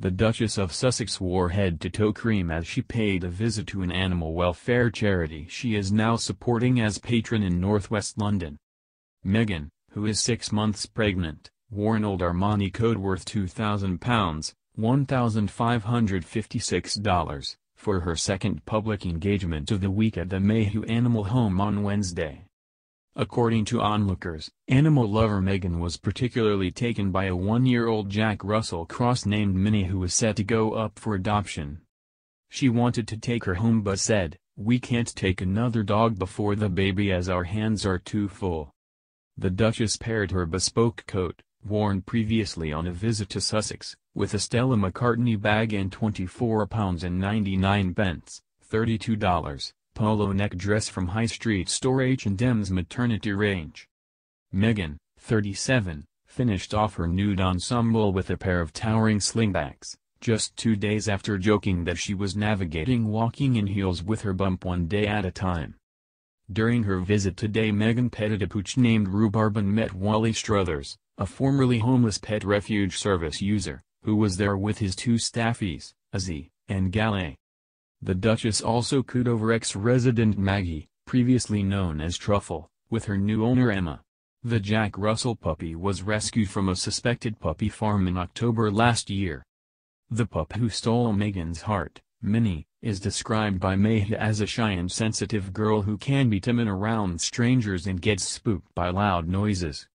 The Duchess of Sussex wore head-to-toe cream as she paid a visit to an animal welfare charity she is now supporting as patron in northwest London. Meghan, who is six months pregnant, wore an old Armani coat worth £2,000, $1,556, for her second public engagement of the week at the Mayhew Animal Home on Wednesday. According to onlookers, animal lover Meghan was particularly taken by a one-year-old Jack Russell Cross named Minnie who was set to go up for adoption. She wanted to take her home but said, we can't take another dog before the baby as our hands are too full. The Duchess paired her bespoke coat, worn previously on a visit to Sussex, with a Stella McCartney bag and £24.99, $32 polo neck dress from high street store H&M's maternity range. Meghan, 37, finished off her nude ensemble with a pair of towering slingbacks, just two days after joking that she was navigating walking in heels with her bump one day at a time. During her visit today Meghan petted a pooch named Rhubarb and met Wally Struthers, a formerly homeless pet refuge service user, who was there with his two staffies, Azzy and Galle. The Duchess also cooed over ex-resident Maggie, previously known as Truffle, with her new owner Emma. The Jack Russell puppy was rescued from a suspected puppy farm in October last year. The pup who stole Meghan's heart, Minnie, is described by Mayhew as a shy and sensitive girl who can be timid around strangers and gets spooked by loud noises.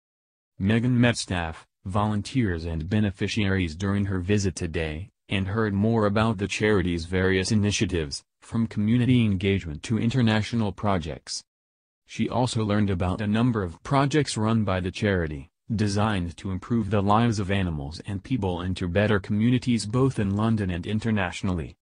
Meghan met staff, volunteers and beneficiaries during her visit today, and heard more about the charity's various initiatives, from community engagement to international projects. She also learned about a number of projects run by the charity, designed to improve the lives of animals and people and to better communities both in London and internationally.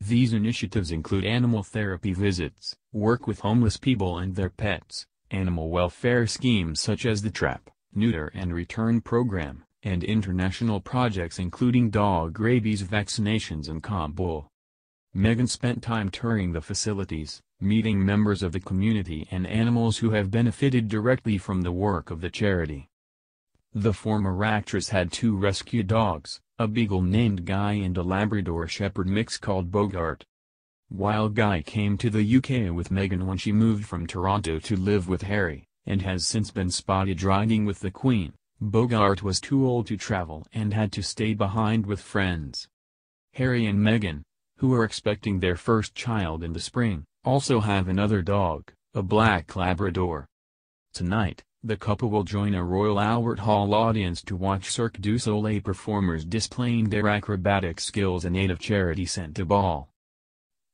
These initiatives include animal therapy visits, work with homeless people and their pets, animal welfare schemes such as the Trap, Neuter and Return program, and international projects including dog rabies vaccinations in Kabul. Meghan spent time touring the facilities, meeting members of the community and animals who have benefited directly from the work of the charity. The former actress had two rescue dogs, a beagle named Guy and a Labrador Shepherd mix called Bogart. While Guy came to the UK with Meghan when she moved from Toronto to live with Harry, and has since been spotted riding with the Queen, Bogart was too old to travel and had to stay behind with friends. Harry and Meghan, who are expecting their first child in the spring, also have another dog, a black Labrador. Tonight, the couple will join a Royal Albert Hall audience to watch Cirque du Soleil performers displaying their acrobatic skills in aid of charity Sentebale.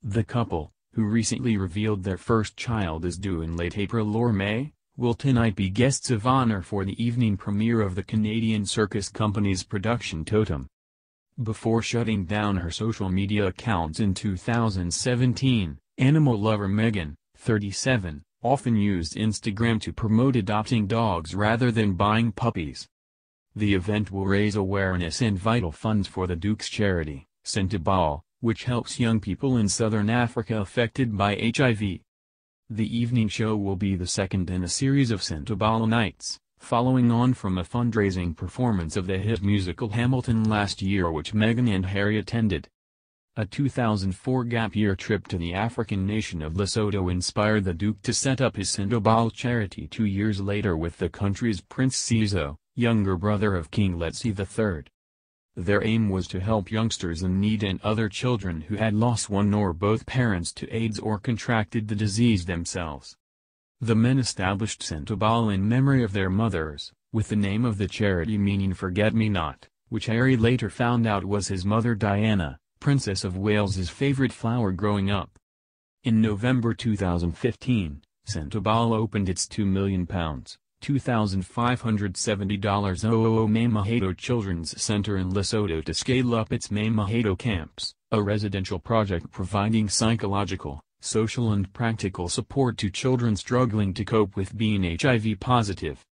The couple, who recently revealed their first child is due in late April or May, will tonight be guests of honor for the evening premiere of the Canadian Circus Company's production Totem. Before shutting down her social media accounts in 2017, animal lover Meghan, 37, often used Instagram to promote adopting dogs rather than buying puppies. The event will raise awareness and vital funds for the Duke's charity, Sentebale which helps young people in southern Africa affected by HIV. The evening show will be the second in a series of Sentebale nights, following on from a fundraising performance of the hit musical Hamilton last year which Meghan and Harry attended. A 2004 gap year trip to the African nation of Lesotho inspired the Duke to set up his Sentebale charity two years later with the country's Prince Seeiso, younger brother of King Letsie III. Their aim was to help youngsters in need and other children who had lost one or both parents to AIDS or contracted the disease themselves. The men established Sentebale in memory of their mothers, with the name of the charity meaning Forget-Me-Not, which Harry later found out was his mother Diana, Princess of Wales's favorite flower growing up. In November 2015, Sentebale opened its £2 million $2,570 OOO Children's Center in Lesotho to scale up its Mahado camps, a residential project providing psychological, social and practical support to children struggling to cope with being HIV positive.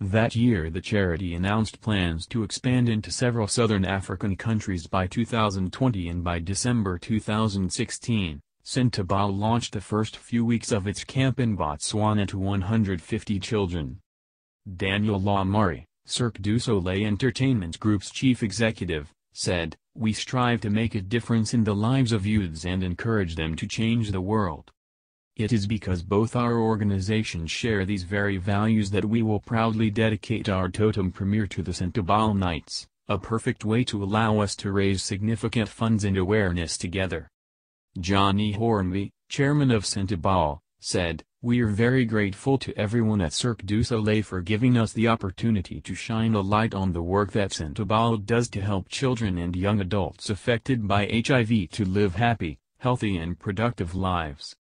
That year the charity announced plans to expand into several southern African countries by 2020 and by December 2016. Sentebale launched the first few weeks of its camp in Botswana to 150 children. Daniel Lamarre, Cirque du Soleil Entertainment Group's chief executive, said, we strive to make a difference in the lives of youths and encourage them to change the world. It is because both our organizations share these very values that we will proudly dedicate our totem premiere to the Sentebale Nights, a perfect way to allow us to raise significant funds and awareness together. Johnny Hornby, chairman of Sentebale, said, We are very grateful to everyone at Cirque du Soleil for giving us the opportunity to shine a light on the work that Sentebale does to help children and young adults affected by HIV to live happy, healthy and productive lives.